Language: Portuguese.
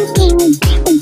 Thank hum, you. Hum, hum.